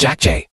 Jack J.